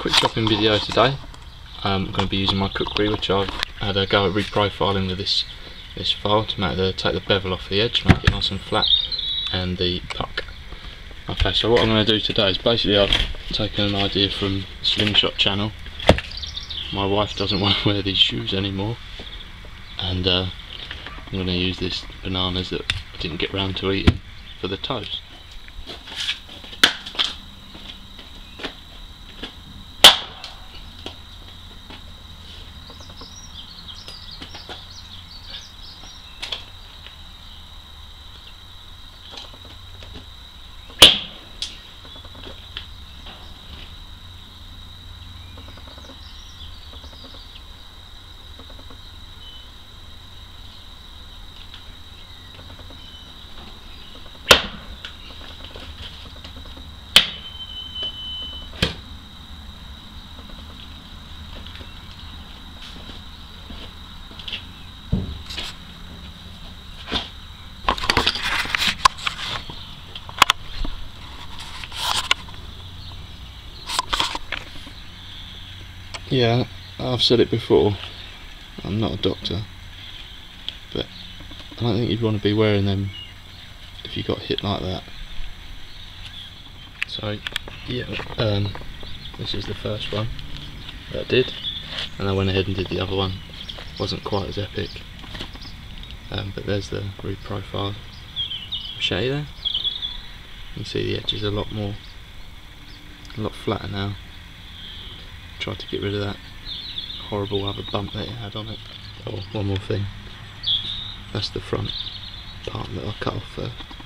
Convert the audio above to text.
quick shopping video today. Um, I'm going to be using my kukri which I've had a go at reprofiling with this this file to make the take the bevel off the edge, make it nice and flat and the puck. Okay so what I'm going to do today is basically I've taken an idea from Slingshot channel. My wife doesn't want to wear these shoes anymore and uh, I'm going to use this bananas that I didn't get round to eating for the toast. Yeah, I've said it before. I'm not a doctor, but I don't think you'd want to be wearing them if you got hit like that. So, yeah, um, this is the first one that I did, and I went ahead and did the other one. wasn't quite as epic, um, but there's the reprofile machete there. You can see the edges a lot more, a lot flatter now tried to get rid of that horrible other bump that it had on it. Oh, one more thing. That's the front part that I cut off first.